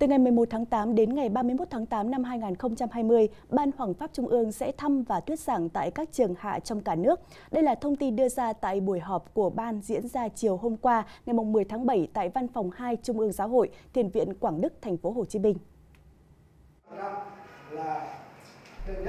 Từ ngày 11 tháng 8 đến ngày 31 tháng 8 năm 2020, Ban Hoàng pháp Trung ương sẽ thăm và thuyết giảng tại các trường hạ trong cả nước. Đây là thông tin đưa ra tại buổi họp của Ban diễn ra chiều hôm qua, ngày 10 tháng 7 tại Văn phòng 2 Trung ương Giáo hội, Thiền viện Quảng Đức, thành phố Hồ Chí Minh.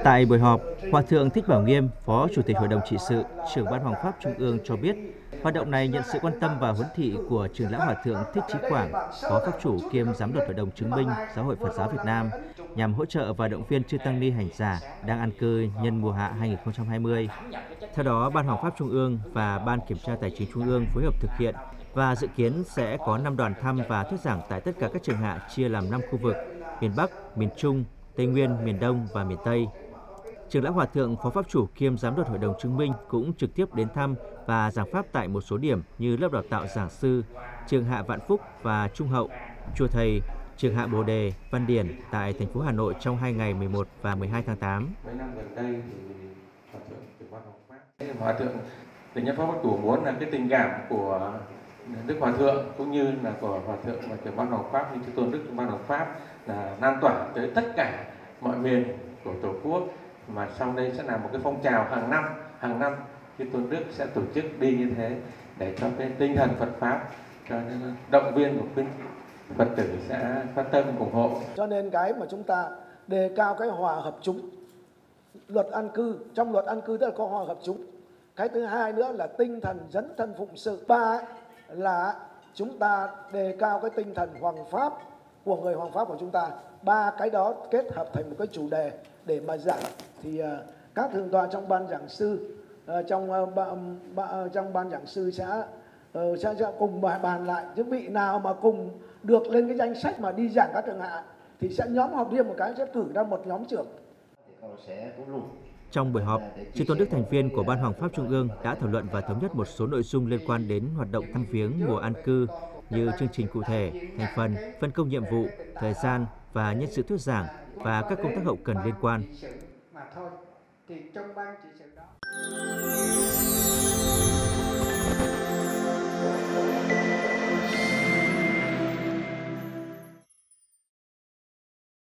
Tại buổi họp, Hòa Thượng Thích Bảo Nghiêm, Phó Chủ tịch Hội đồng trị sự, trưởng Ban Hoàng pháp Trung ương cho biết, hoạt động này nhận sự quan tâm và huấn thị của Trường Lão Hòa Thượng Thích Trí Quảng, Phó Pháp chủ kiêm Giám đốc Hội đồng chứng minh Giáo hội Phật giáo Việt Nam, nhằm hỗ trợ và động viên chư tăng ni hành giả đang ăn cư nhân mùa hạ 2020. Theo đó, Ban Hoàng pháp Trung ương và Ban Kiểm tra Tài chính Trung ương phối hợp thực hiện và dự kiến sẽ có 5 đoàn thăm và thuyết giảng tại tất cả các trường hạ chia làm 5 khu vực: miền Bắc, miền Trung, Tây Nguyên, miền Đông và miền Tây. Trường Lão Hòa Thượng Phó Pháp chủ kiêm Giám đốc Hội đồng chứng minh cũng trực tiếp đến thăm và giảng pháp tại một số điểm như lớp đào tạo giảng sư, trường Hạ Vạn Phúc và Trung Hậu, Chùa Thầy, trường Hạ Bồ Đề, Văn Điển tại thành phố Hà Nội trong hai ngày 11 và 12 tháng 8. Mấy năm gần đây thì Hòa Thượng Trưởng Ban Pháp, Hòa Thượng Tỉnh Nhất Pháp Chủ muốn là cái tình cảm của Đức Hòa Thượng cũng như là của Hòa Thượng và Trưởng Ban Hoàng Pháp, như Chư Tôn Đức Trưởng Ban Hoàng Pháp là lan tỏa tới tất cả mọi miền của Tổ quốc. Mà sau đây sẽ là một cái phong trào hàng năm hàng năm khi tôn đức sẽ tổ chức đi như thế để cho cái tinh thần Phật pháp, cho nên động viên của khuyến Phật tử sẽ phát tâm ủng hộ. Cho nên cái mà chúng ta đề cao cái hòa hợp chúng, luật an cư, trong luật an cư tức là có hòa hợp chúng. Cái thứ hai nữa là tinh thần dấn thân phụng sự. Ba là chúng ta đề cao cái tinh thần hoàng pháp của người hoàng pháp của chúng ta. Ba cái đó kết hợp thành một cái chủ đề để mà giảng. Thì ờ, các thượng tọa trong ban giảng sư ờ, trong ờ, trong ban giảng sư sẽ sẽ, sẽ cùng bàn lại. Những vị nào mà cùng được lên cái danh sách mà đi giảng các trường hạ thì sẽ nhóm họp riêng một cái sẽ cử ra một nhóm trưởng trong buổi họp, chư tôn đức thành viên của Ban Hoàng pháp Trung ương đã thảo luận và thống nhất một số nội dung liên quan đến hoạt động thăm viếng mùa an cư như chương trình cụ thể, thành phần, phân công nhiệm vụ, thời gian và nhân sự thuyết giảng và các công tác hậu cần liên quan.